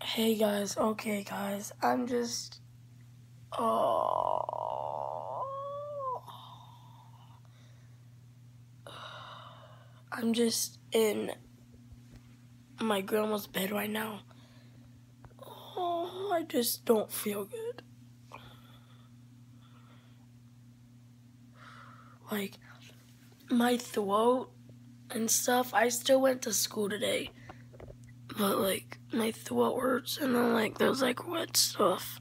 Hey guys, okay guys, I'm just oh I'm just in my grandma's bed right now. Oh, I just don't feel good. Like my throat and stuff. I still went to school today but like my throat hurts and then like there's like red stuff.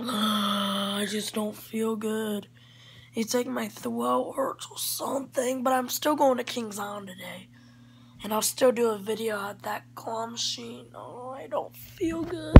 Uh, I just don't feel good. It's like my throat hurts or something, but I'm still going to Kings Island today. And I'll still do a video at that claw machine. Oh, I don't feel good.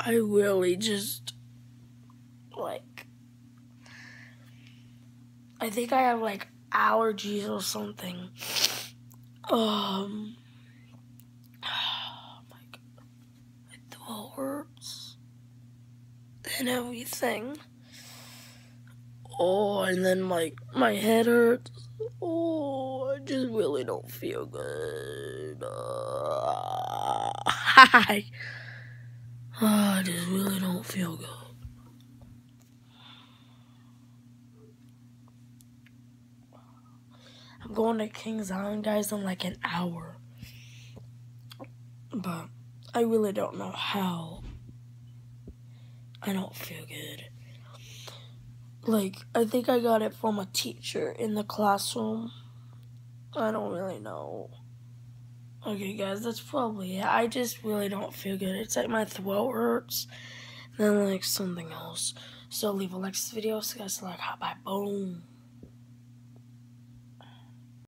I really just like I think I have like allergies or something. Um oh my god. My throat hurts and everything. Oh, and then like my head hurts. Oh, I just really don't feel good. Uh, hi. Oh, I just really don't feel good. I'm going to Kings Island, guys, in like an hour. But I really don't know how. I don't feel good. Like, I think I got it from a teacher in the classroom. I don't really know. Okay, guys, that's probably it. I just really don't feel good. It's like my throat hurts, and then like something else. So leave a like this video. So guys, like, hot bye, boom.